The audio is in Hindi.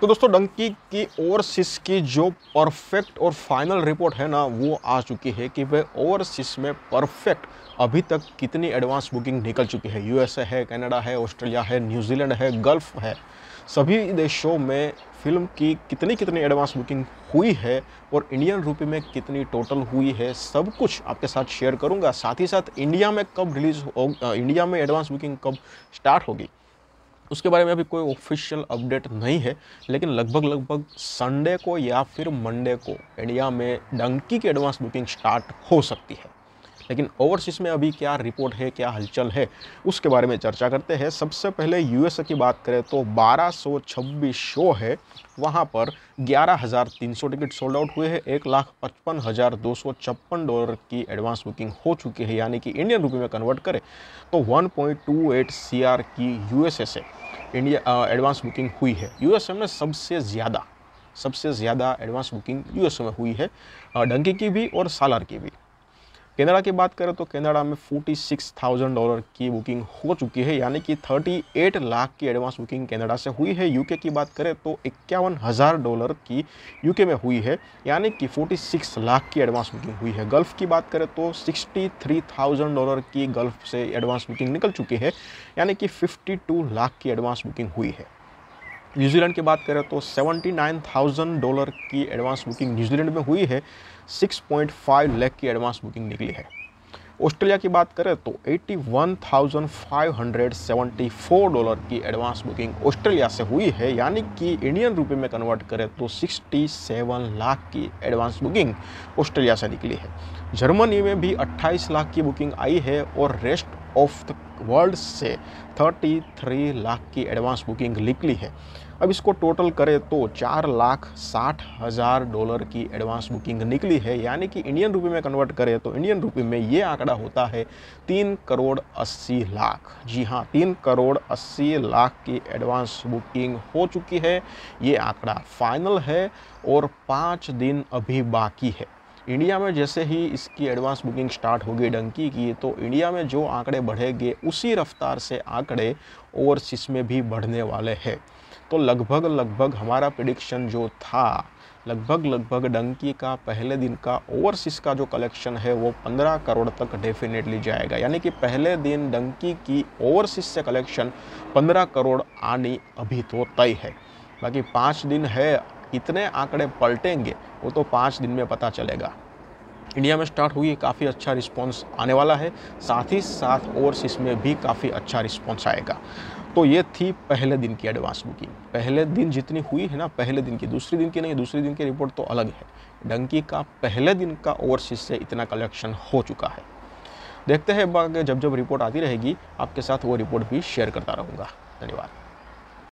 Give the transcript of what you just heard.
तो दोस्तों, डंकी की ओवरसीज की जो परफेक्ट और फाइनल रिपोर्ट है ना, वो आ चुकी है कि भाई ओवरसीज में परफेक्ट अभी तक कितनी एडवांस बुकिंग निकल चुकी है। यूएसए है कनाडा है ऑस्ट्रेलिया है न्यूजीलैंड है गल्फ है। सभी देशों में फ़िल्म की कितनी कितनी एडवांस बुकिंग हुई है और इंडियन रुपये में कितनी टोटल हुई है, सब कुछ आपके साथ शेयर करूँगा। साथ ही साथ इंडिया में कब रिलीज़ हो इंडिया में एडवांस बुकिंग कब स्टार्ट होगी? उसके बारे में अभी कोई ऑफिशियल अपडेट नहीं है, लेकिन लगभग लगभग संडे को या फिर मंडे को इंडिया में डंकी की एडवांस बुकिंग स्टार्ट हो सकती है। लेकिन ओवरसीज में अभी क्या रिपोर्ट है क्या हलचल है उसके बारे में चर्चा करते हैं। सबसे पहले यूएसए की बात करें तो 1226 शो है वहाँ पर 11,300 टिकट सोल्ड आउट हुए हैं एक लाख पचपन हज़ार दो सौ छप्पन डॉलर की एडवांस बुकिंग हो चुकी है यानी कि इंडियन रुपये में कन्वर्ट करें तो 1.28 सीआर की यूएसए से इंडिया एडवांस बुकिंग हुई है। यूएसए में सबसे ज़्यादा सबसे ज़्यादा एडवांस बुकिंग यूएसए में हुई है डंकी की भी और सालार की भी। कनाडा की बात करें तो कनाडा में 46,000 डॉलर की बुकिंग हो चुकी है यानी कि 38 लाख की एडवांस बुकिंग कनाडा से हुई है। यूके की बात करें तो इक्यावन हज़ार डॉलर की यूके में हुई है यानी कि 46 लाख की एडवांस बुकिंग हुई है। गल्फ़ की बात करें तो 63,000 डॉलर की गल्फ़ से एडवांस बुकिंग निकल चुकी है यानी कि 52 लाख की एडवांस बुकिंग हुई है। न्यूजीलैंड की बात करें तो 79,000 डॉलर की एडवांस बुकिंग न्यूजीलैंड में हुई है 6.5 लाख की एडवांस बुकिंग निकली है। ऑस्ट्रेलिया की बात करें तो 81,574 डॉलर की एडवांस बुकिंग ऑस्ट्रेलिया से हुई है यानी कि इंडियन रुपए में कन्वर्ट करें तो 67 लाख की एडवांस बुकिंग ऑस्ट्रेलिया से निकली है। जर्मनी में भी 28 लाख की बुकिंग आई है और रेस्ट ऑफ़ द वर्ल्ड से 33 लाख की एडवांस बुकिंग निकली है। अब इसको टोटल करें तो चार लाख साठ हज़ार डॉलर की एडवांस बुकिंग निकली है। यानी कि इंडियन रुपये में कन्वर्ट करें तो इंडियन रुपये में ये आंकड़ा होता है तीन करोड़ अस्सी लाख। जी हाँ तीन करोड़ अस्सी लाख की एडवांस बुकिंग हो चुकी है। ये आंकड़ा फाइनल है और पाँच दिन अभी बाकी है। इंडिया में जैसे ही इसकी एडवांस बुकिंग स्टार्ट होगी डंकी की तो इंडिया में जो आंकड़े बढ़ेंगे, उसी रफ्तार से आंकड़े ओवरसीज में भी बढ़ने वाले हैं। तो लगभग लगभग हमारा प्रिडिक्शन जो था, लगभग लगभग डंकी का पहले दिन का ओवरसीज का जो कलेक्शन है, वो 15 करोड़ तक डेफिनेटली जाएगा। यानी कि पहले दिन डंकी की ओवरसीज से कलेक्शन 15 करोड़ आनी अभी तो तय है। बाकी पाँच दिन है कितने आंकड़े पलटेंगे, वो तो पाँच दिन में पता चलेगा। इंडिया में स्टार्ट हुई काफ़ी अच्छा रिस्पांस आने वाला है। साथ ही साथ ओवरसीज में भी काफ़ी अच्छा रिस्पांस आएगा। तो ये थी पहले दिन की एडवांस बुकिंग। पहले दिन जितनी हुई है ना, पहले दिन की, दूसरे दिन की नहीं, दूसरे दिन की रिपोर्ट तो अलग है। डंकी का पहले दिन का ओवरसीज से इतना कलेक्शन हो चुका है। देखते हैं जब जब रिपोर्ट आती रहेगी, आपके साथ वो रिपोर्ट भी शेयर करता रहूँगा। धन्यवाद।